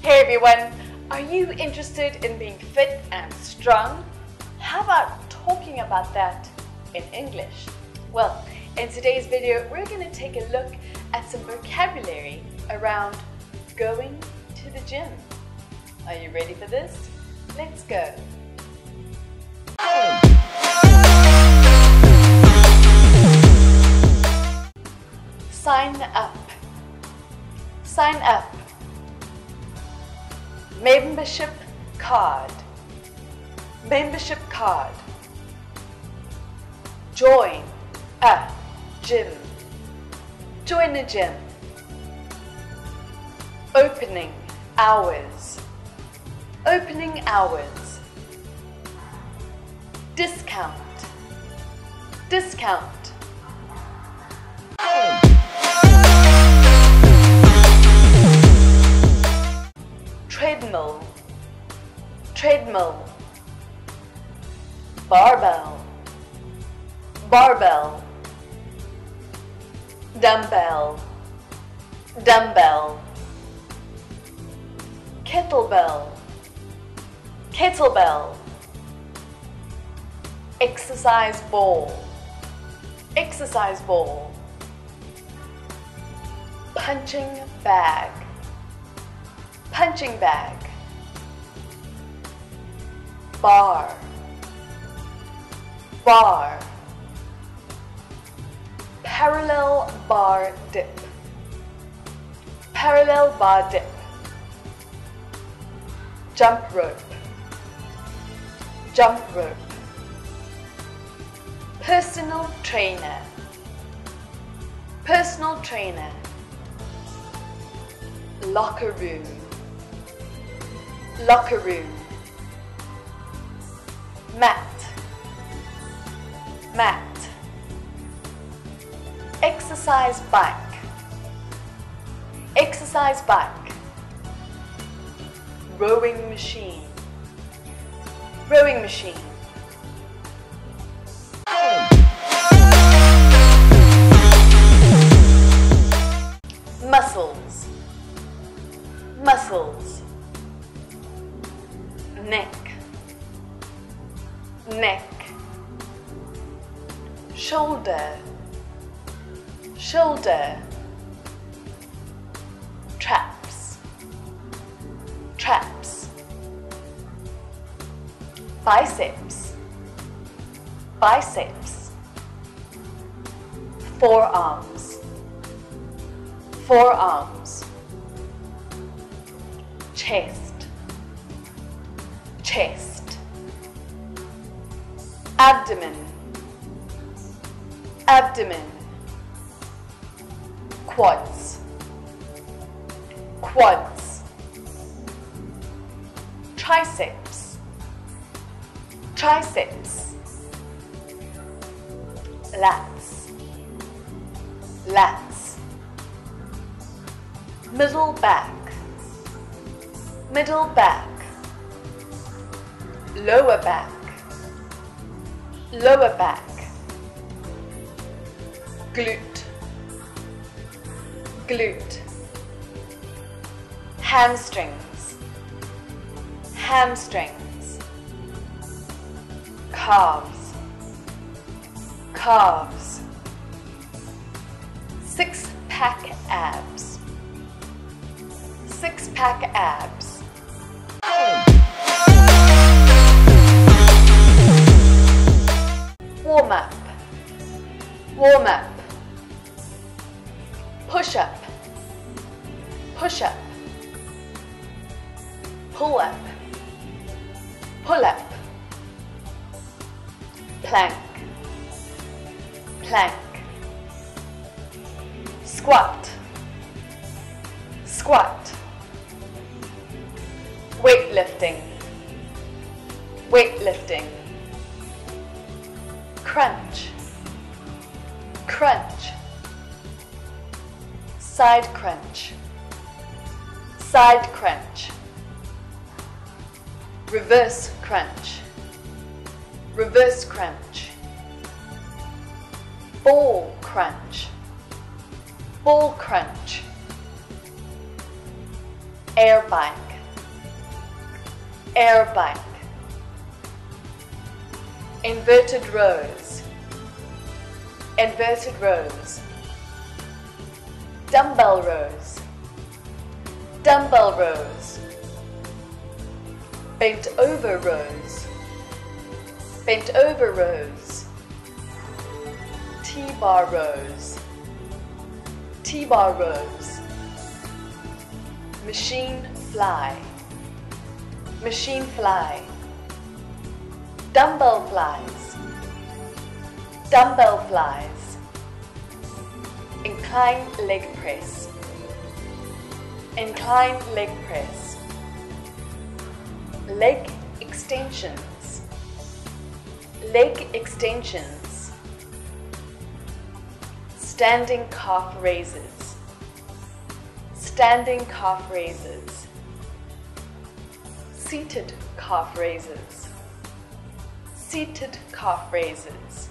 Hey everyone, are you interested in being fit and strong? How about talking about that in English? Well, in today's video, we're going to take a look at some vocabulary around going to the gym. Are you ready for this? Let's go. Sign up. Sign up. Membership card. Membership card. Join a gym. Join a gym. Opening hours. Opening hours. Discount. Discount. Treadmill, treadmill, barbell, barbell, dumbbell, dumbbell, kettlebell, kettlebell, exercise ball, exercise ball, punching bag punching bag, bar, bar, parallel bar dip, parallel bar dip, jump rope, jump rope, personal trainer, personal trainer, locker room, locker room. Mat. Mat. Exercise bike. Exercise bike. Rowing machine. Rowing machine. Muscles. Muscles neck, neck, shoulder, shoulder, traps, traps, biceps, biceps, forearms, forearms, chest chest, abdomen, abdomen, quads, quads, triceps, triceps, lats, lats, middle back, middle back, lower back, lower back, glute, glute, hamstrings, hamstrings, calves, calves, six pack abs, six pack abs. Warm up, warm up, push up, push up, pull up, pull up, plank, plank, squat, squat, weightlifting, weightlifting crunch, crunch, side crunch, side crunch, reverse crunch, reverse crunch, ball crunch, ball crunch, air bike, air bike, inverted rows, inverted rows, dumbbell rows, dumbbell rows, bent over rows, bent over rows, T-bar rows, T-bar rows, machine fly, machine fly, dumbbell flies, dumbbell flies, incline leg press, incline leg press, leg extensions, leg extensions, standing calf raises, standing calf raises, seated calf raises, seated calf raises.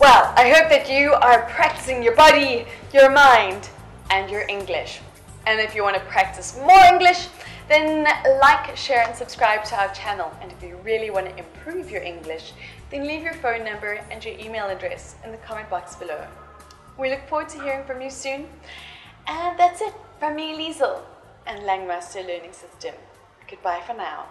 Well, I hope that you are practicing your body, your mind, and your English. And if you want to practice more English, then like, share, and subscribe to our channel. And if you really want to improve your English, then leave your phone number and your email address in the comment box below. We look forward to hearing from you soon. And that's it from me, Liesel, and Langmaster Learning System. Goodbye for now.